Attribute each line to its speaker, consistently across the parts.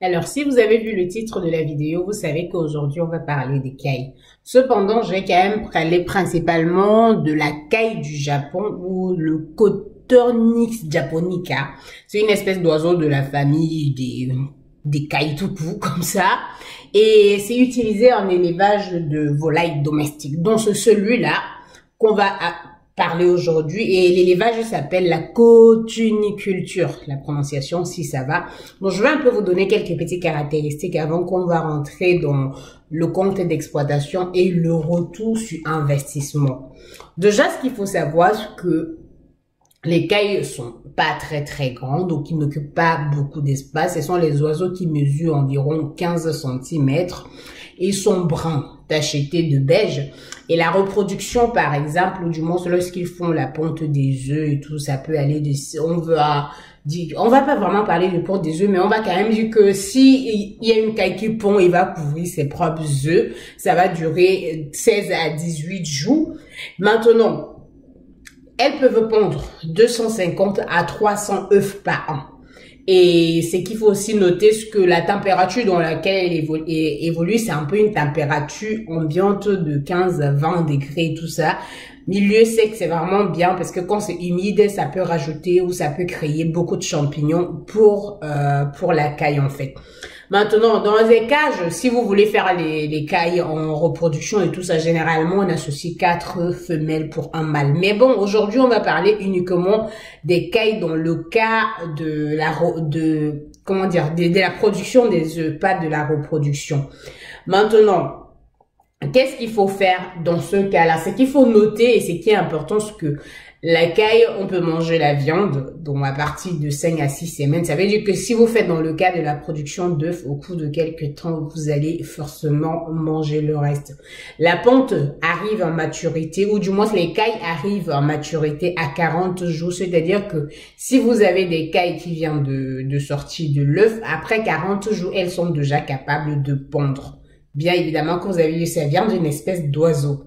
Speaker 1: Alors, si vous avez vu le titre de la vidéo, vous savez qu'aujourd'hui, on va parler des cailles. Cependant, je vais quand même parler principalement de la caille du Japon ou le Coturnix japonica. C'est une espèce d'oiseau de la famille des, des cailles tout comme ça. Et c'est utilisé en élevage de volailles domestiques. Donc, c'est celui-là qu'on va parler aujourd'hui et l'élevage s'appelle la cotuniculture, la prononciation si ça va. Donc je vais un peu vous donner quelques petites caractéristiques avant qu'on va rentrer dans le compte d'exploitation et le retour sur investissement. Déjà ce qu'il faut savoir c'est que les cailles sont pas très très grandes, donc ils n'occupent pas beaucoup d'espace. Ce sont les oiseaux qui mesurent environ 15 cm et sont bruns, tachetés de beige. Et la reproduction, par exemple, du moins lorsqu'ils font la ponte des œufs et tout, ça peut aller de, on va on va pas vraiment parler de ponte des œufs, mais on va quand même dire que si il y a une caille qui pond, il va couvrir ses propres œufs. Ça va durer 16 à 18 jours. Maintenant, elles peuvent pondre 250 à 300 œufs par an. Et c'est qu'il faut aussi noter ce que la température dans laquelle elle évolue, c'est un peu une température ambiante de 15 à 20 degrés tout ça. Milieu sec, c'est vraiment bien parce que quand c'est humide, ça peut rajouter ou ça peut créer beaucoup de champignons pour, euh, pour la caille en fait. Maintenant, dans les cages, si vous voulez faire les, les cailles en reproduction et tout ça, généralement, on associe quatre femelles pour un mâle. Mais bon, aujourd'hui, on va parler uniquement des cailles dans le cas de la, de, comment dire, de, la production des œufs, pas de la reproduction. Maintenant, Qu'est-ce qu'il faut faire dans ce cas-là? Ce qu'il faut noter et ce qui est important, c'est que la caille, on peut manger la viande, donc à partir de 5 à 6 semaines. Ça veut dire que si vous faites dans le cas de la production d'œufs, au cours de quelques temps, vous allez forcément manger le reste. La pente arrive en maturité, ou du moins les cailles arrivent en maturité à 40 jours. C'est-à-dire que si vous avez des cailles qui viennent de, de sortir de l'œuf, après 40 jours, elles sont déjà capables de pondre. Bien évidemment, quand vous avez eu ça vient d'une espèce d'oiseau.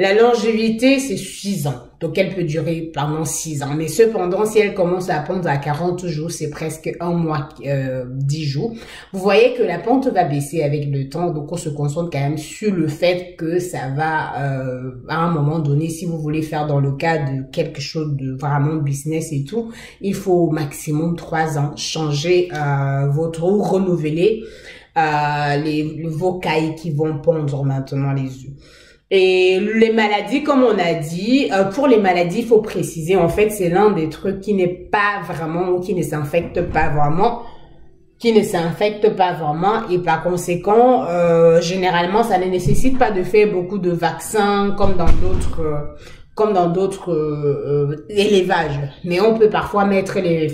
Speaker 1: La longévité, c'est suffisant. Donc, elle peut durer pendant 6 ans. Mais cependant, si elle commence à pondre à 40 jours, c'est presque un mois, euh, 10 jours. Vous voyez que la pente va baisser avec le temps. Donc, on se concentre quand même sur le fait que ça va, euh, à un moment donné, si vous voulez faire dans le cas de quelque chose de vraiment business et tout, il faut au maximum 3 ans changer euh, votre ou renouveler euh, les, vos cailles qui vont pondre maintenant les œufs. Et les maladies, comme on a dit, euh, pour les maladies, il faut préciser, en fait, c'est l'un des trucs qui n'est pas vraiment ou qui ne s'infecte pas vraiment qui ne s'infecte pas vraiment et par conséquent, euh, généralement, ça ne nécessite pas de faire beaucoup de vaccins comme dans d'autres euh, comme dans d'autres euh, élevages. Mais on peut parfois mettre les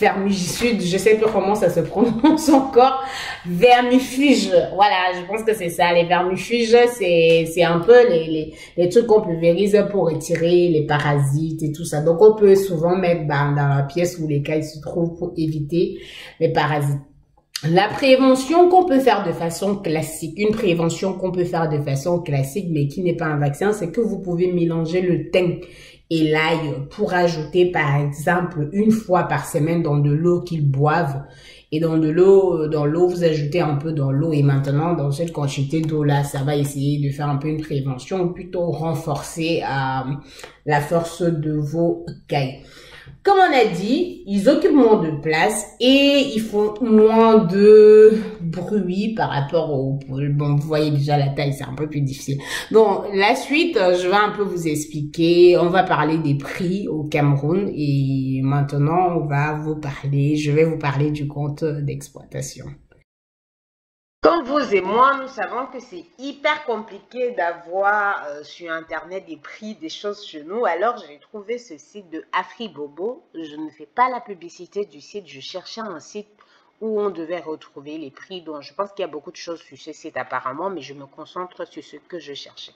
Speaker 1: vermicide, je sais plus comment ça se prononce encore, vermifuge, voilà, je pense que c'est ça, les vermifuges, c'est, un peu les, les, trucs qu'on pulvérise pour retirer les parasites et tout ça, donc on peut souvent mettre dans, dans la pièce où les cailles se trouvent pour éviter les parasites. La prévention qu'on peut faire de façon classique, une prévention qu'on peut faire de façon classique, mais qui n'est pas un vaccin, c'est que vous pouvez mélanger le thym et l'ail pour ajouter par exemple une fois par semaine dans de l'eau qu'ils boivent et dans de l'eau dans l'eau vous ajoutez un peu dans l'eau et maintenant dans cette quantité d'eau là ça va essayer de faire un peu une prévention plutôt renforcer euh, la force de vos cailles. Comme on a dit, ils occupent moins de place et ils font moins de bruit par rapport au Bon, vous voyez déjà la taille, c'est un peu plus difficile. Bon, la suite, euh, je vais un peu vous expliquer. On va parler des prix au Cameroun et maintenant, on va vous parler, je vais vous parler du compte d'exploitation.
Speaker 2: Et moi, nous savons que c'est hyper compliqué d'avoir euh, sur Internet des prix des choses chez nous. Alors, j'ai trouvé ce site de AfriBobo. Je ne fais pas la publicité du site. Je cherchais un site où on devait retrouver les prix. Donc, je pense qu'il y a beaucoup de choses sur ce site apparemment, mais je me concentre sur ce que je cherchais.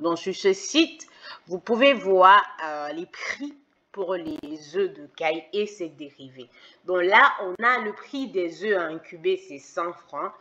Speaker 2: Donc, sur ce site, vous pouvez voir euh, les prix pour les œufs de caille et ses dérivés. Donc là, on a le prix des œufs à incuber, c'est 100 francs.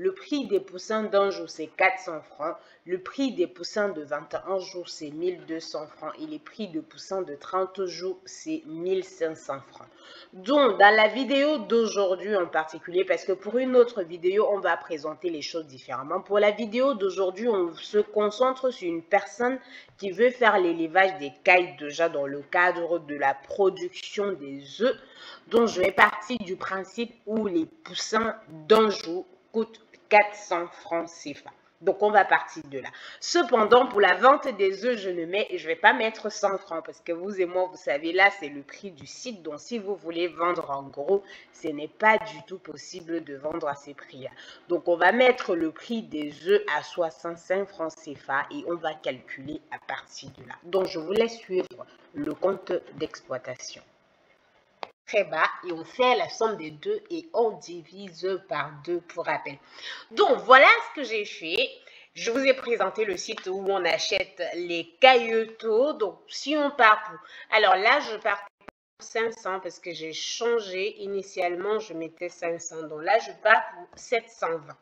Speaker 2: Le prix des poussins d'un jour, c'est 400 francs. Le prix des poussins de 21 jours, c'est 1200 francs. Et les prix de poussins de 30 jours, c'est 1500 francs. Donc, dans la vidéo d'aujourd'hui en particulier, parce que pour une autre vidéo, on va présenter les choses différemment. Pour la vidéo d'aujourd'hui, on se concentre sur une personne qui veut faire l'élevage des cailles déjà dans le cadre de la production des œufs. Donc, je vais partir du principe où les poussins d'un jour coûtent 400 francs CFA. Donc, on va partir de là. Cependant, pour la vente des œufs, je ne mets, je vais pas mettre 100 francs parce que vous et moi, vous savez, là, c'est le prix du site. Donc, si vous voulez vendre en gros, ce n'est pas du tout possible de vendre à ces prix-là. Donc, on va mettre le prix des œufs à 65 francs CFA et on va calculer à partir de là. Donc, je vous laisse suivre le compte d'exploitation bas et on fait la somme des deux et on divise par deux pour rappel. Donc voilà ce que j'ai fait. Je vous ai présenté le site où on achète les caillotos. Donc si on part pour... Alors là, je pars pour 500 parce que j'ai changé. Initialement, je mettais 500. Donc là, je pars pour 720.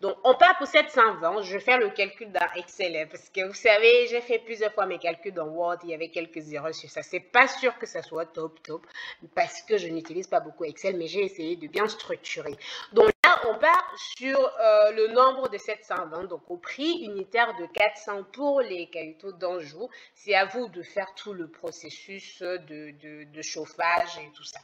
Speaker 2: Donc, on part pour 720. Je vais faire le calcul dans Excel hein, parce que vous savez, j'ai fait plusieurs fois mes calculs dans Word. Il y avait quelques erreurs sur ça. C'est pas sûr que ça soit top, top parce que je n'utilise pas beaucoup Excel, mais j'ai essayé de bien structurer. Donc là, on part sur euh, le nombre de 720. Donc, au prix unitaire de 400 pour les cailloux d'Anjou. C'est à vous de faire tout le processus de chauffage et tout ça.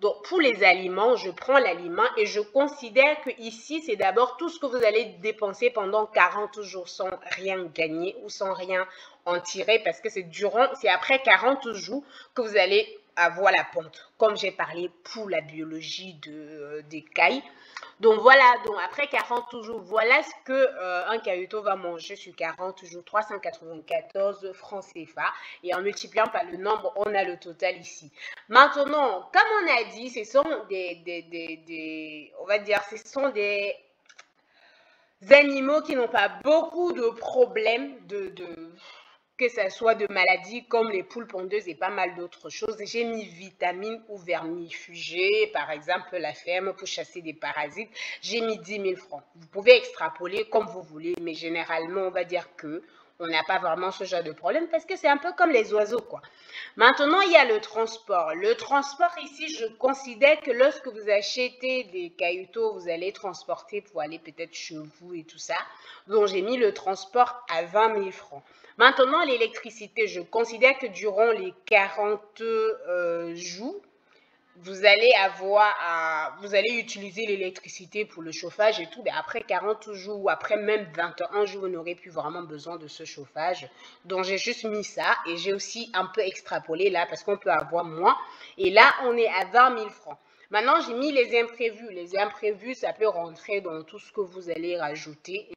Speaker 2: Donc, pour les aliments, je prends l'aliment et je considère que ici, c'est d'abord tout ce que vous allez dépenser pendant 40 jours sans rien gagner ou sans rien en tirer parce que c'est durant, c'est après 40 jours que vous allez avoir la pente. Comme j'ai parlé pour la biologie euh, des cailles, donc voilà, donc après 40 jours, voilà ce que euh, un va manger sur 40 jours, 394 francs CFA. Et en multipliant par le nombre, on a le total ici. Maintenant, comme on a dit, ce sont des, on va dire, ce sont des animaux qui n'ont pas beaucoup de problèmes de que ce soit de maladies comme les poules pondeuses et pas mal d'autres choses. J'ai mis vitamines ou vermifugés, par exemple la ferme pour chasser des parasites. J'ai mis 10 000 francs. Vous pouvez extrapoler comme vous voulez, mais généralement, on va dire que on n'a pas vraiment ce genre de problème parce que c'est un peu comme les oiseaux, quoi. Maintenant, il y a le transport. Le transport ici, je considère que lorsque vous achetez des caillouteaux, vous allez transporter pour aller peut-être chez vous et tout ça. Donc, j'ai mis le transport à 20 000 francs. Maintenant, l'électricité, je considère que durant les 40 euh, jours, vous allez avoir vous allez utiliser l'électricité pour le chauffage et tout, mais après 40 jours ou après même 21 jours, vous n'aurez plus vraiment besoin de ce chauffage. Donc, j'ai juste mis ça et j'ai aussi un peu extrapolé là parce qu'on peut avoir moins. Et là, on est à 20 000 francs. Maintenant, j'ai mis les imprévus. Les imprévus, ça peut rentrer dans tout ce que vous allez rajouter.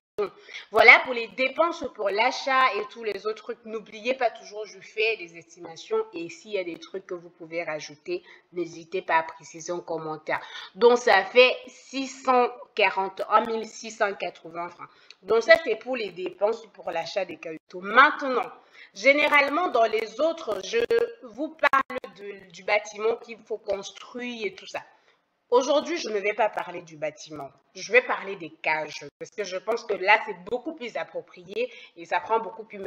Speaker 2: Voilà pour les dépenses pour l'achat et tous les autres trucs. N'oubliez pas toujours, je fais des estimations et s'il y a des trucs que vous pouvez rajouter, n'hésitez pas à préciser en commentaire. Donc, ça fait 641 680 francs. Donc, ça, c'est pour les dépenses pour l'achat des cailloux. Maintenant, généralement, dans les autres, je vous parle du bâtiment qu'il faut construire et tout ça. Aujourd'hui, je ne vais pas parler du bâtiment. Je vais parler des cages parce que je pense que là, c'est beaucoup plus approprié et ça prend beaucoup plus,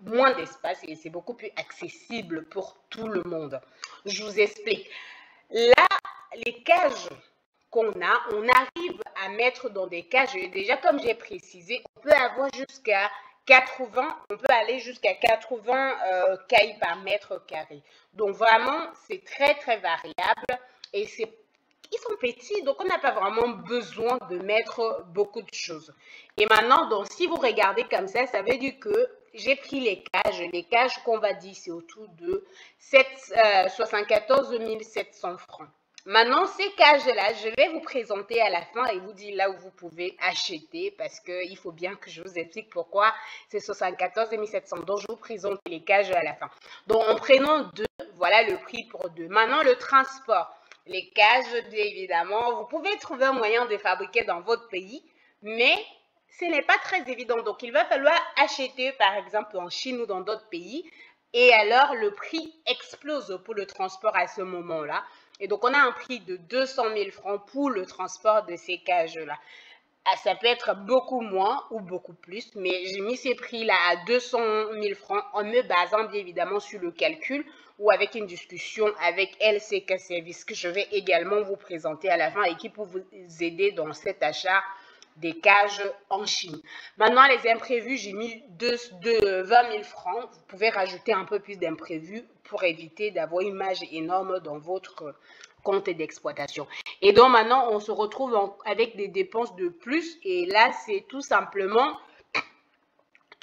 Speaker 2: moins d'espace et c'est beaucoup plus accessible pour tout le monde. Je vous explique. Là, les cages qu'on a, on arrive à mettre dans des cages. Et déjà, comme j'ai précisé, on peut avoir jusqu'à 80, on peut aller jusqu'à 80 euh, cailles par mètre carré. Donc vraiment, c'est très, très variable et c'est ils sont petits, donc on n'a pas vraiment besoin de mettre beaucoup de choses. Et maintenant, donc, si vous regardez comme ça, ça veut dire que j'ai pris les cages. Les cages qu'on va dire, c'est autour de 7, 74 700 francs. Maintenant, ces cages-là, je vais vous présenter à la fin et vous dire là où vous pouvez acheter parce qu'il faut bien que je vous explique pourquoi c'est 74 700. Donc, je vous présente les cages à la fin. Donc, en prenant deux, voilà le prix pour deux. Maintenant, le transport les cages, évidemment. Vous pouvez trouver un moyen de fabriquer dans votre pays, mais ce n'est pas très évident. Donc, il va falloir acheter, par exemple, en Chine ou dans d'autres pays. Et alors, le prix explose pour le transport à ce moment-là. Et donc, on a un prix de 200 000 francs pour le transport de ces cages-là. Ah, ça peut être beaucoup moins ou beaucoup plus, mais j'ai mis ces prix-là à 200 000 francs en me basant bien évidemment sur le calcul ou avec une discussion avec LCK Service que je vais également vous présenter à la fin et qui peut vous aider dans cet achat des cages en Chine. Maintenant, les imprévus, j'ai mis de, 20 000 francs. Vous pouvez rajouter un peu plus d'imprévus pour éviter d'avoir une marge énorme dans votre compte d'exploitation. Et donc maintenant, on se retrouve avec des dépenses de plus. Et là, c'est tout simplement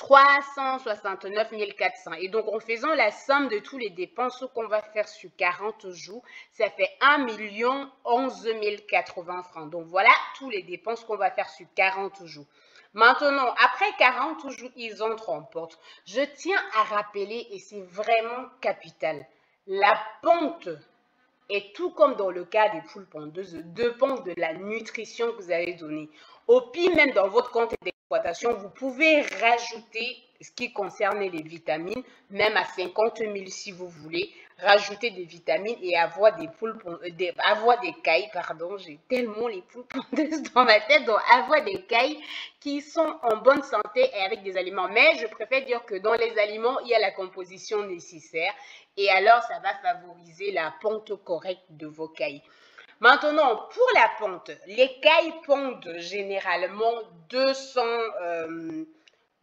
Speaker 2: 369 400. Et donc, en faisant la somme de tous les dépenses qu'on va faire sur 40 jours, ça fait 1 million 11 080 francs. Donc, voilà tous les dépenses qu'on va faire sur 40 jours. Maintenant, après 40 jours, ils entrent en porte. Je tiens à rappeler, et c'est vraiment capital, la ponte est tout comme dans le cas des poules pondeuses, dépend de la nutrition que vous avez donnée. Au pire, même dans votre compte d'exploitation, vous pouvez rajouter ce qui concerne les vitamines, même à 50 000 si vous voulez, rajouter des vitamines et avoir des poules, des, avoir des cailles, pardon, j'ai tellement les poules pondeuses dans ma tête, donc avoir des cailles qui sont en bonne santé et avec des aliments. Mais je préfère dire que dans les aliments, il y a la composition nécessaire et alors ça va favoriser la ponte correcte de vos cailles. Maintenant, pour la ponte, les cailles pondent généralement 200,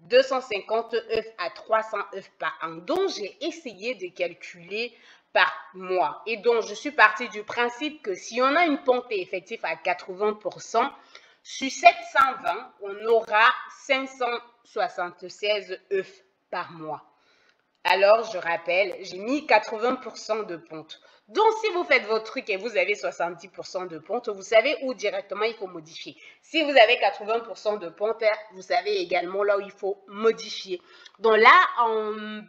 Speaker 2: 250 œufs à 300 œufs par an. Donc, j'ai essayé de calculer par mois. Et donc, je suis partie du principe que si on a une ponte effective à 80%, sur 720, on aura 576 œufs par mois. Alors, je rappelle, j'ai mis 80% de ponte. Donc, si vous faites votre truc et vous avez 70% de ponte, vous savez où directement il faut modifier. Si vous avez 80% de ponte, vous savez également là où il faut modifier. Donc là, en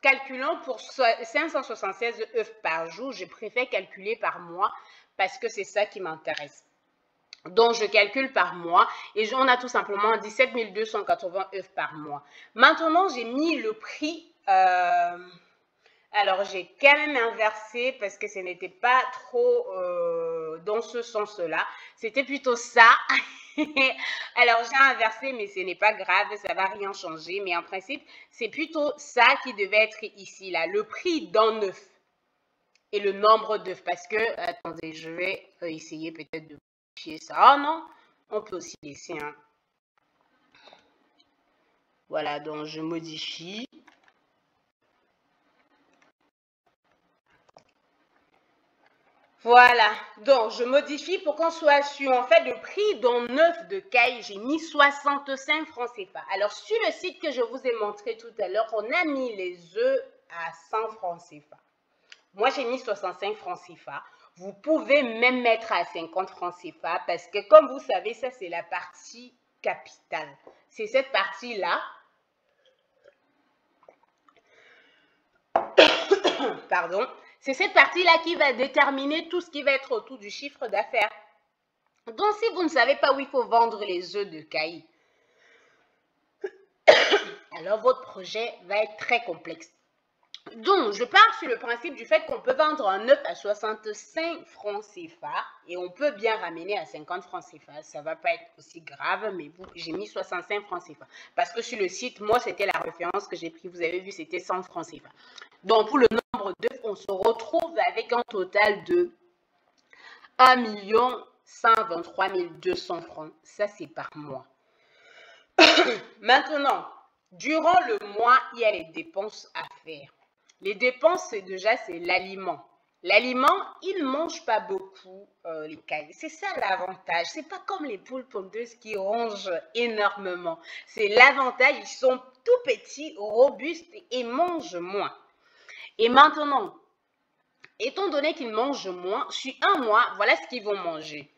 Speaker 2: calculant pour 576 œufs par jour, je préfère calculer par mois parce que c'est ça qui m'intéresse. Donc, je calcule par mois et on a tout simplement 17 280 œufs par mois. Maintenant, j'ai mis le prix... Euh, alors, j'ai quand même inversé parce que ce n'était pas trop euh, dans ce sens-là. C'était plutôt ça. Alors, j'ai inversé, mais ce n'est pas grave, ça va rien changer. Mais en principe, c'est plutôt ça qui devait être ici, là. Le prix d'un œuf et le nombre d'œufs. Parce que, attendez, je vais euh, essayer peut-être de modifier ça. Oh non, on peut aussi laisser un... Voilà, donc je modifie. Voilà, donc je modifie pour qu'on soit sûr. En fait, le prix d'un œuf de caille, j'ai mis 65 francs CFA. Alors, sur le site que je vous ai montré tout à l'heure, on a mis les œufs à 100 francs CFA. Moi, j'ai mis 65 francs CFA. Vous pouvez même mettre à 50 francs CFA parce que, comme vous savez, ça, c'est la partie capitale. C'est cette partie-là. Pardon c'est cette partie-là qui va déterminer tout ce qui va être autour du chiffre d'affaires. Donc, si vous ne savez pas où il faut vendre les œufs de cailles, alors votre projet va être très complexe. Donc, je pars sur le principe du fait qu'on peut vendre un œuf à 65 francs CFA et on peut bien ramener à 50 francs CFA. Ça ne va pas être aussi grave, mais j'ai mis 65 francs CFA. Parce que sur le site, moi, c'était la référence que j'ai pris. Vous avez vu, c'était 100 francs CFA. Donc, pour le nombre d'œufs, on se retrouve avec un total de 1 123 200 francs. Ça, c'est par mois. Maintenant, durant le mois, il y a les dépenses à faire. Les dépenses, c'est déjà, c'est l'aliment. L'aliment, ils ne mangent pas beaucoup euh, les cailles. C'est ça l'avantage. C'est pas comme les poules pondeuses qui rongent énormément. C'est l'avantage. Ils sont tout petits, robustes et mangent moins. Et maintenant, étant donné qu'ils mangent moins, sur un mois, voilà ce qu'ils vont manger.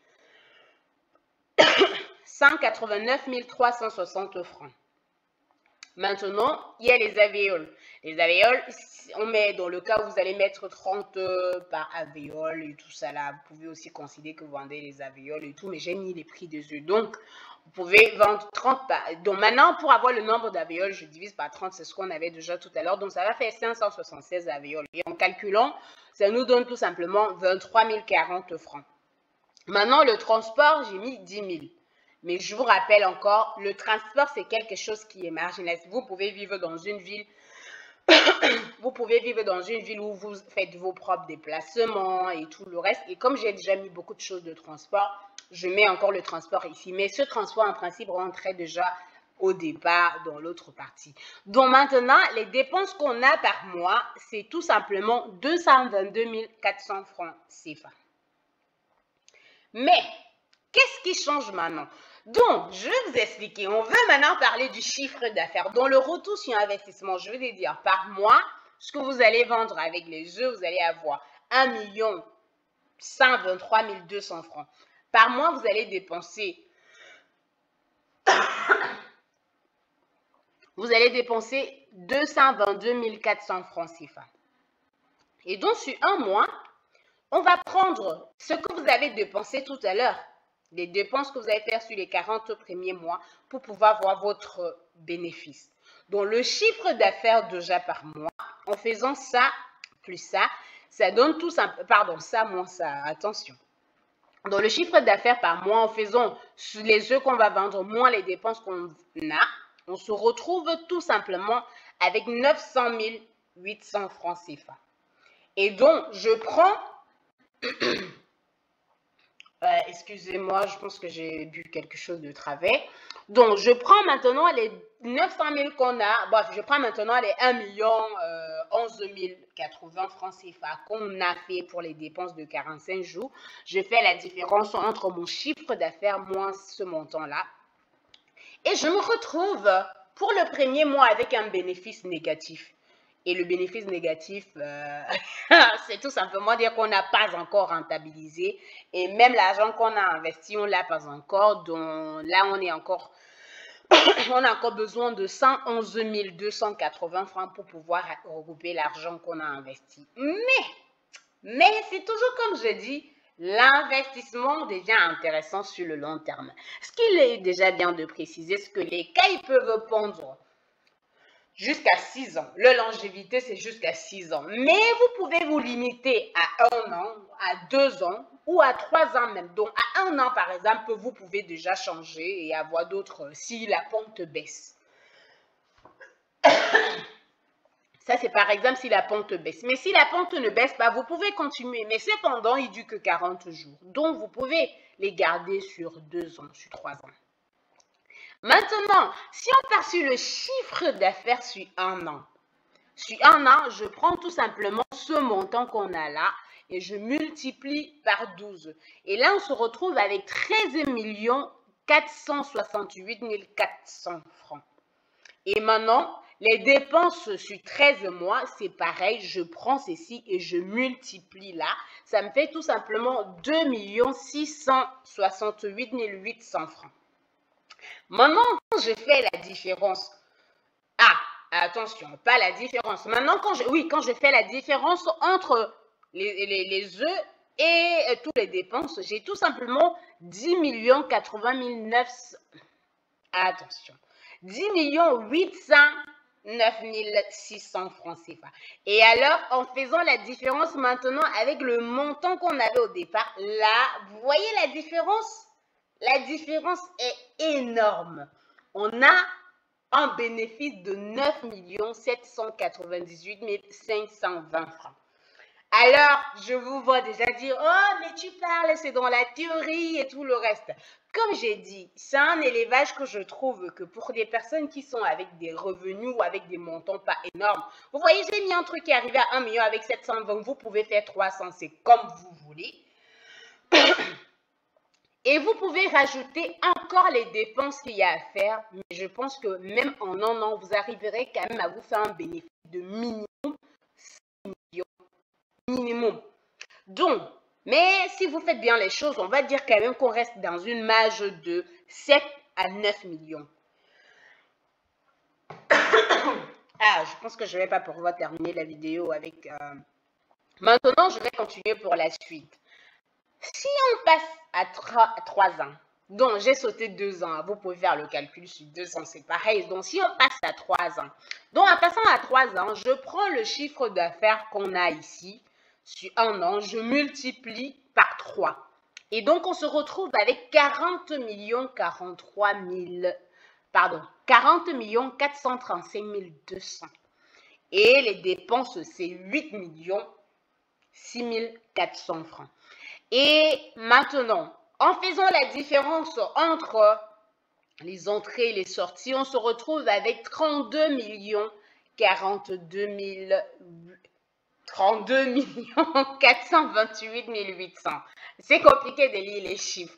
Speaker 2: 189 360 francs. Maintenant, il y a les avéoles. Les avéoles, on met dans le cas où vous allez mettre 30 euh, par avéole et tout ça là. Vous pouvez aussi considérer que vous vendez les avéoles et tout, mais j'ai mis les prix des œufs. Donc, vous pouvez vendre 30 par. Donc, maintenant, pour avoir le nombre d'avéoles, je divise par 30, c'est ce qu'on avait déjà tout à l'heure. Donc, ça va faire 576 avéoles. Et en calculant, ça nous donne tout simplement 23 040 francs. Maintenant, le transport, j'ai mis 10 000. Mais je vous rappelle encore, le transport, c'est quelque chose qui est marginal. Vous pouvez vivre dans une ville vous pouvez vivre dans une ville où vous faites vos propres déplacements et tout le reste. Et comme j'ai déjà mis beaucoup de choses de transport, je mets encore le transport ici. Mais ce transport, en principe, rentrait déjà au départ dans l'autre partie. Donc maintenant, les dépenses qu'on a par mois, c'est tout simplement 222 400 francs CFA. Mais, qu'est-ce qui change maintenant? Donc, je vais vous expliquer. On veut maintenant parler du chiffre d'affaires. Dans le retour sur investissement, je vais dire par mois, ce que vous allez vendre avec les œufs, vous allez avoir 1 million 123 200 francs. Par mois, vous allez dépenser vous allez dépenser 222 400 francs CFA. Et donc, sur un mois, on va prendre ce que vous avez dépensé tout à l'heure, les dépenses que vous allez faire sur les 40 premiers mois pour pouvoir voir votre bénéfice. Donc, le chiffre d'affaires déjà par mois, en faisant ça plus ça, ça donne tout ça, pardon, ça moins ça, attention. Donc, le chiffre d'affaires par mois, en faisant les œufs qu'on va vendre moins les dépenses qu'on a, on se retrouve tout simplement avec 900 800 francs CFA. Et donc, je prends Euh, excusez-moi, je pense que j'ai bu quelque chose de travers. Donc, je prends maintenant les 900 000 qu'on a. Bref, je prends maintenant les 1 million 11 080 francs CFA qu'on a fait pour les dépenses de 45 jours. Je fais la différence entre mon chiffre d'affaires moins ce montant-là. Et je me retrouve pour le premier mois avec un bénéfice négatif. Et le bénéfice négatif, euh, c'est tout simplement dire qu'on n'a pas encore rentabilisé. Et même l'argent qu'on a investi, on ne l'a pas encore. Donc là, on est encore... on a encore besoin de 111 280 francs pour pouvoir regrouper l'argent qu'on a investi. Mais, mais c'est toujours comme je dis, l'investissement devient intéressant sur le long terme. Ce qu'il est déjà bien de préciser, c'est que les cas peuvent pondre? Jusqu'à 6 ans. Le longévité, c'est jusqu'à 6 ans. Mais vous pouvez vous limiter à 1 an, à 2 ans ou à 3 ans même. Donc, à 1 an, par exemple, vous pouvez déjà changer et avoir d'autres si la pente baisse. Ça, c'est par exemple si la pente baisse. Mais si la pente ne baisse pas, vous pouvez continuer. Mais cependant, il ne dure que 40 jours. Donc, vous pouvez les garder sur 2 ans, sur 3 ans. Maintenant, si on part le chiffre d'affaires sur un an, sur un an, je prends tout simplement ce montant qu'on a là et je multiplie par 12. Et là, on se retrouve avec 13 468 400 francs. Et maintenant, les dépenses sur 13 mois, c'est pareil, je prends ceci et je multiplie là. Ça me fait tout simplement 2 668 800 francs. Maintenant, quand je fais la différence, ah, attention, pas la différence. Maintenant, quand je, oui, quand je fais la différence entre les, œufs et euh, toutes les dépenses, j'ai tout simplement 10 millions 80 900. Attention. 10 millions 809 600 francs CFA. Et alors, en faisant la différence maintenant avec le montant qu'on avait au départ, là, vous voyez la différence? La différence est énorme. On a un bénéfice de 9 798 520 francs. Alors, je vous vois déjà dire, oh, mais tu parles, c'est dans la théorie et tout le reste. Comme j'ai dit, c'est un élevage que je trouve que pour des personnes qui sont avec des revenus ou avec des montants pas énormes, vous voyez, j'ai mis un truc qui arrive à 1 million avec 720, vous pouvez faire 300, c'est comme vous voulez. Et vous pouvez rajouter encore les dépenses qu'il y a à faire, mais je pense que même en un an, vous arriverez quand même à vous faire un bénéfice de minimum 6 millions. Minimum. Donc, mais si vous faites bien les choses, on va dire quand même qu'on reste dans une marge de 7 à 9 millions. ah, je pense que je ne vais pas pouvoir terminer la vidéo avec... Euh, maintenant, je vais continuer pour la suite. Si on passe à 3, ans, donc j'ai sauté 2 ans, vous pouvez faire le calcul sur 2 ans, c'est pareil. Donc si on passe à 3 ans, donc en passant à 3 ans, je prends le chiffre d'affaires qu'on a ici sur un an, je multiplie par 3. Et donc, on se retrouve avec 40 millions 43 000, pardon, 40 millions 435 200. Et les dépenses, c'est 8 millions 6 400 francs. Et maintenant, en faisant la différence entre les entrées et les sorties, on se retrouve avec 32 millions 42 000 32 millions 428 800. C'est compliqué de lire les chiffres.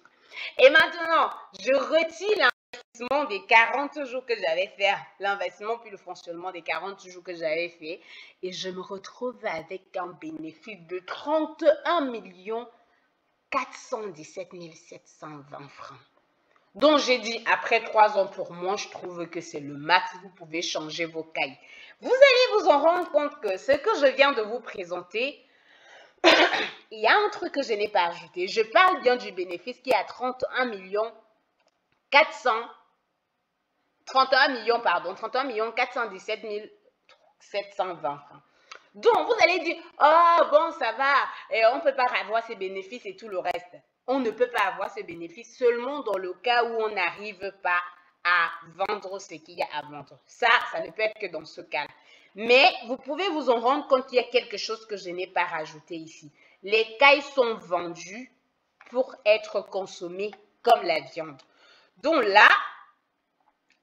Speaker 2: Et maintenant, je retire l'investissement des 40 jours que j'avais fait, l'investissement puis le fonctionnement des 40 jours que j'avais fait, et je me retrouve avec un bénéfice de 31 millions 417 720 francs. Donc j'ai dit, après trois ans pour moi, je trouve que c'est le max, vous pouvez changer vos cailles. Vous allez vous en rendre compte que ce que je viens de vous présenter, il y a un truc que je n'ai pas ajouté. Je parle bien du bénéfice qui est à 31 millions 400, 31 millions, pardon, 31 millions 417 720 francs. Donc, vous allez dire, oh bon, ça va, et on ne peut pas avoir ces bénéfices et tout le reste. On ne peut pas avoir ces bénéfices seulement dans le cas où on n'arrive pas à vendre ce qu'il y a à vendre. Ça, ça ne peut être que dans ce cas. Mais vous pouvez vous en rendre compte qu'il y a quelque chose que je n'ai pas rajouté ici. Les cailles sont vendues pour être consommées comme la viande. Donc là,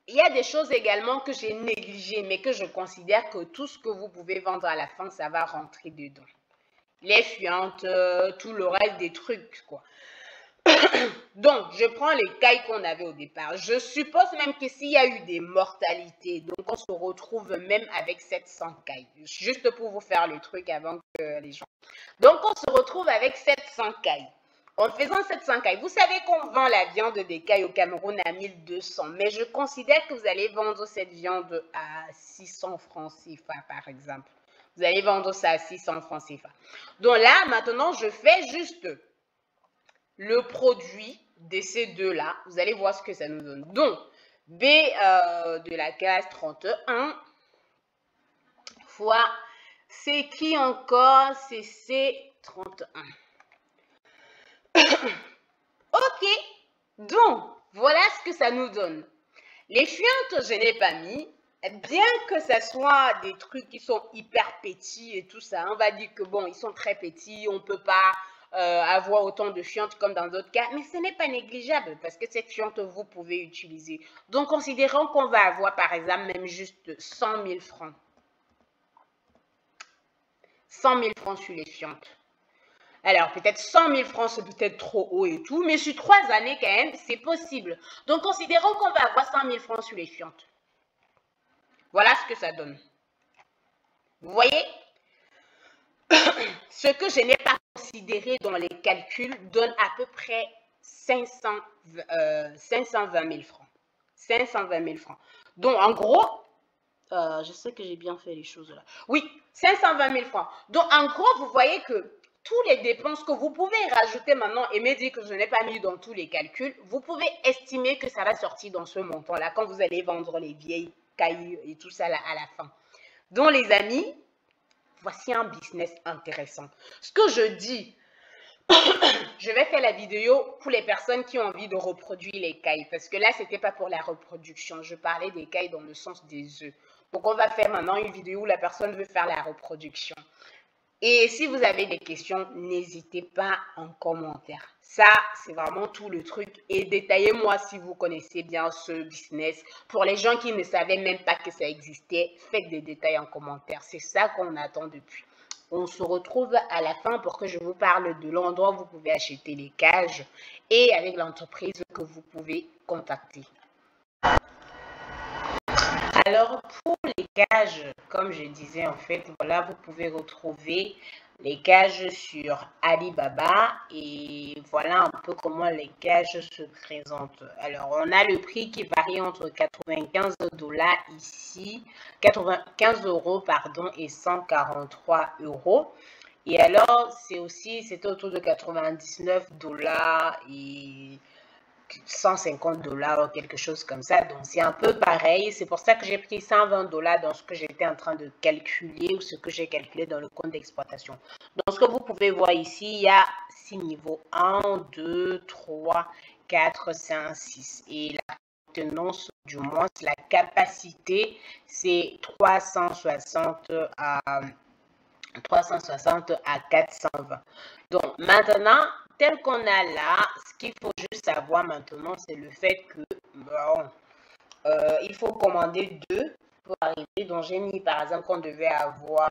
Speaker 2: il y a des choses également que j'ai négligées, mais que je considère que tout ce que vous pouvez vendre à la fin, ça va rentrer dedans. Les fuyantes, euh, tout le reste des trucs, quoi. donc, je prends les cailles qu'on avait au départ. Je suppose même que s'il y a eu des mortalités, donc on se retrouve même avec 700 cailles. Juste pour vous faire le truc avant que les gens... Donc, on se retrouve avec 700 cailles. En faisant 700 cailles, vous savez qu'on vend la viande des cailles au Cameroun à 1200, mais je considère que vous allez vendre cette viande à 600 francs CFA, par exemple. Vous allez vendre ça à 600 francs CFA. Donc là, maintenant, je fais juste le produit de ces deux-là. Vous allez voir ce que ça nous donne. Donc, B euh, de la case 31 fois C qui encore C'est C31. ok, donc voilà ce que ça nous donne. Les fientes, je n'ai pas mis. Bien que ce soit des trucs qui sont hyper petits et tout ça, on va dire que bon, ils sont très petits, on ne peut pas euh, avoir autant de fientes comme dans d'autres cas, mais ce n'est pas négligeable parce que cette fiente, vous pouvez utiliser. Donc, considérons qu'on va avoir, par exemple, même juste 100 000 francs. 100 000 francs sur les fientes. Alors, peut-être 100 000 francs, c'est peut-être trop haut et tout, mais sur trois années, quand même, c'est possible. Donc, considérons qu'on va avoir 100 000 francs sur les fientes. Voilà ce que ça donne. Vous voyez? Ce que je n'ai pas considéré dans les calculs donne à peu près 500, 520 000 francs. 520 000 francs. Donc, en gros, euh, je sais que j'ai bien fait les choses là. Oui, 520 000 francs. Donc, en gros, vous voyez que tous les dépenses que vous pouvez rajouter maintenant et me dire que je n'ai pas mis dans tous les calculs, vous pouvez estimer que ça va sortir dans ce montant-là quand vous allez vendre les vieilles cailloux et tout ça là à la fin. Donc, les amis, voici un business intéressant. Ce que je dis, je vais faire la vidéo pour les personnes qui ont envie de reproduire les cailles. Parce que là, ce n'était pas pour la reproduction. Je parlais des cailles dans le sens des œufs. Donc, on va faire maintenant une vidéo où la personne veut faire la reproduction. Et si vous avez des questions, n'hésitez pas en commentaire. Ça, c'est vraiment tout le truc. Et détaillez-moi si vous connaissez bien ce business. Pour les gens qui ne savaient même pas que ça existait, faites des détails en commentaire. C'est ça qu'on attend depuis. On se retrouve à la fin pour que je vous parle de l'endroit où vous pouvez acheter les cages et avec l'entreprise que vous pouvez contacter. Alors, pour les cages, comme je disais, en fait, voilà, vous pouvez retrouver les cages sur Alibaba et voilà un peu comment les cages se présentent. Alors, on a le prix qui varie entre 95 dollars ici, 95 euros, pardon, et 143 euros. Et alors, c'est aussi, c'était autour de 99 dollars et 150 dollars ou quelque chose comme ça. Donc, c'est un peu pareil. C'est pour ça que j'ai pris 120 dollars dans ce que j'étais en train de calculer ou ce que j'ai calculé dans le compte d'exploitation. Donc, ce que vous pouvez voir ici, il y a 6 niveaux. 1, 2, 3, 4, 5, 6. Et la maintenance, du moins, la capacité, c'est 360 à 360 à 420. Donc maintenant, tel qu'on a là, ce qu'il faut juste savoir maintenant, c'est le fait que, bon, euh, il faut commander deux pour arriver. Donc j'ai mis par exemple qu'on devait avoir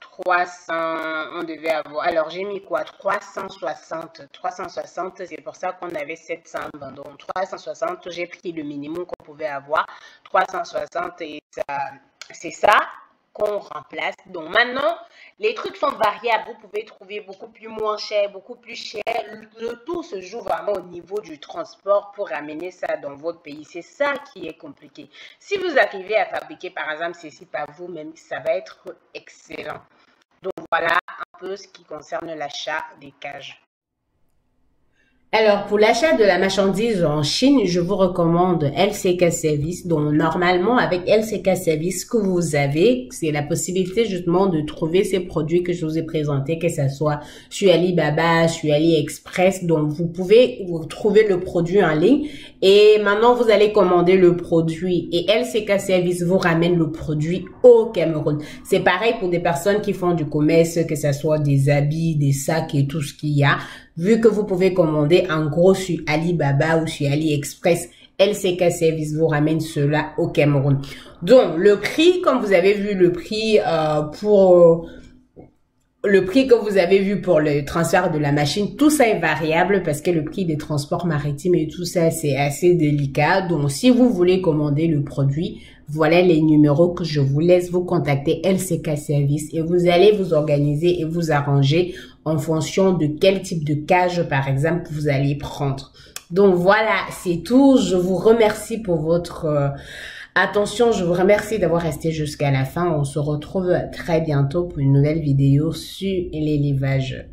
Speaker 2: 300, euh, on devait avoir, alors j'ai mis quoi? 360, 360, c'est pour ça qu'on avait 700 Donc 360, j'ai pris le minimum qu'on pouvait avoir, 360 et ça, c'est ça qu'on remplace. Donc maintenant, les trucs sont variables. Vous pouvez trouver beaucoup plus moins cher, beaucoup plus cher. Le tout se joue vraiment au niveau du transport pour amener ça dans votre pays. C'est ça qui est compliqué. Si vous arrivez à fabriquer par exemple ceci par vous-même, ça va être excellent. Donc voilà un peu ce qui concerne l'achat des cages.
Speaker 1: Alors, pour l'achat de la marchandise en Chine, je vous recommande LCK Service. Donc, normalement, avec LCK Service, ce que vous avez, c'est la possibilité justement de trouver ces produits que je vous ai présentés, que ce soit sur Alibaba, sur AliExpress. Donc, vous pouvez vous trouver le produit en ligne et maintenant, vous allez commander le produit et LCK Service vous ramène le produit au Cameroun. C'est pareil pour des personnes qui font du commerce, que ce soit des habits, des sacs et tout ce qu'il y a vu que vous pouvez commander en gros sur Alibaba ou sur AliExpress, LCK Service vous ramène cela au Cameroun. Donc, le prix, comme vous avez vu, le prix euh, pour le prix que vous avez vu pour le transfert de la machine, tout ça est variable parce que le prix des transports maritimes et tout ça, c'est assez délicat. Donc, si vous voulez commander le produit, voilà les numéros que je vous laisse vous contacter LCK Service et vous allez vous organiser et vous arranger en fonction de quel type de cage, par exemple, vous allez prendre. Donc voilà, c'est tout. Je vous remercie pour votre euh, attention. Je vous remercie d'avoir resté jusqu'à la fin. On se retrouve très bientôt pour une nouvelle vidéo sur les livages.